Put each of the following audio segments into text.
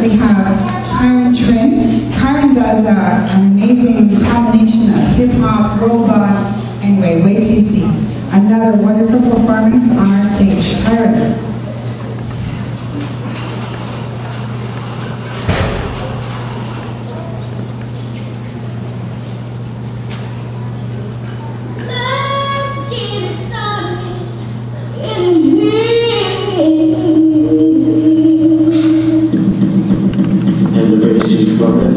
we have Karen Trim. Karen does a, an amazing combination of hip-hop, robot, and anyway, wait till you see. Another wonderful performance on our stage. Karen. Amen.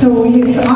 So it's our